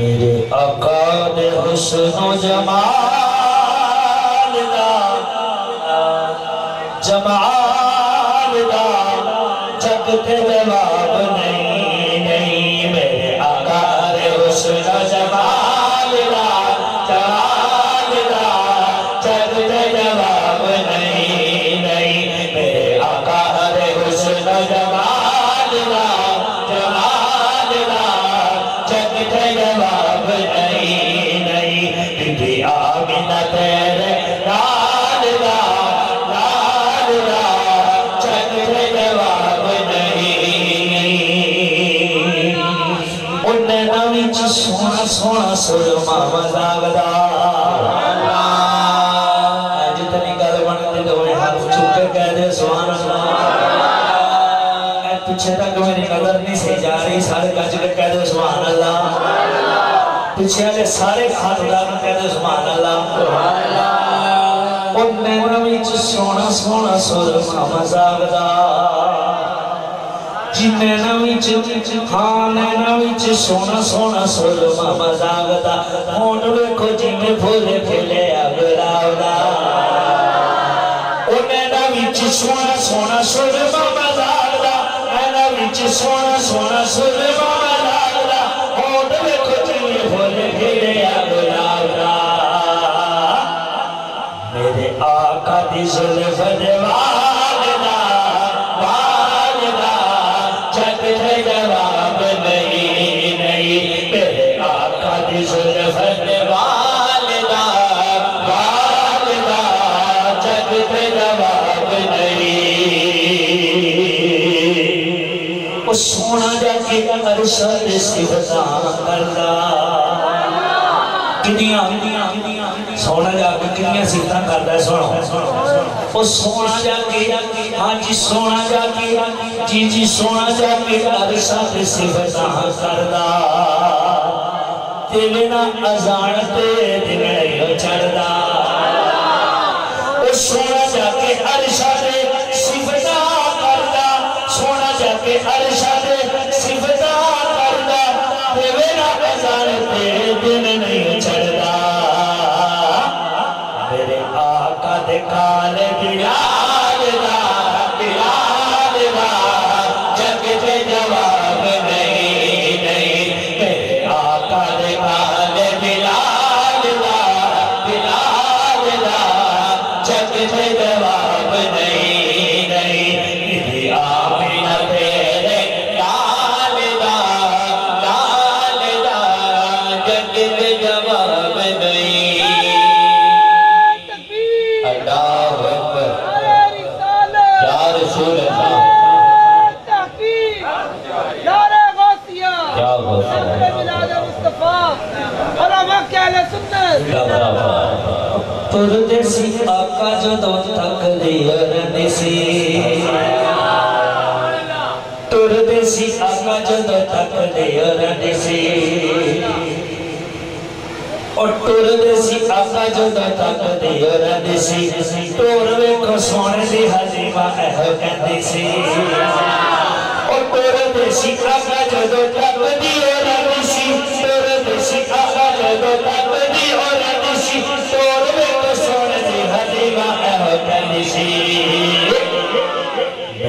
میرے آقا نے حسن و جمال دا جمال دا جگ تے جواب نہیں سونا سونا سرما مزاگ دا جتنی گل بنتے تو انہیں ہاتھ چھپ کے کہہ دے، سبحان اللہ۔ اے پیچھے تک میری نظر نہیں سے جا رہی، سارے کچھ کے کہہ دے، سبحان اللہ۔ پیچھے والے سارے خاندان کہہ دے، سبحان اللہ۔ انہیں نوی چی سونا سونا سرما مزاگ دا جنہیں نویچ ہاں نویچ سونا سونا سرما مزاگتا ہون ویکھو جنہیں بھولے پھلے اگلاو دا انہیں سونا سونا سرما مزاگتا اے نویچ سونا سونا سرما مزاگتا ہون ویکھو جنہیں بھولے پھلے اگلاو میرے آقا دی ظلف دیوالدہ وہ سونا جا کے ارشد صفتاں کردا کنیاں سونا جا کے کنیاں سیتاں کردا ہے، سنو۔ او سونا جا کے ہاں جی سونا جا کے جی جی سونا جا کے عرشہ تے صفتاں کردا دل نہ ازان تے دل نہیں چڑھدا او سونا آقا دے کالے بلال دا بلال دا جگ تے جواب نہیں نہیں میرے آقا دے کالے بلال دا بلال دا جگ تے اہل سنت۔ پردیسی آقا جو دو تک لیر نسی پردیسی آقا جو دو تک لیر نسی اور ٹور دیسی آقا جو دا تک دیر دیسی ٹور ویکو سونے دی حضیمہ اہ کہندی سی اور ٹور دیسی آقا جو دا تک دیر دیسی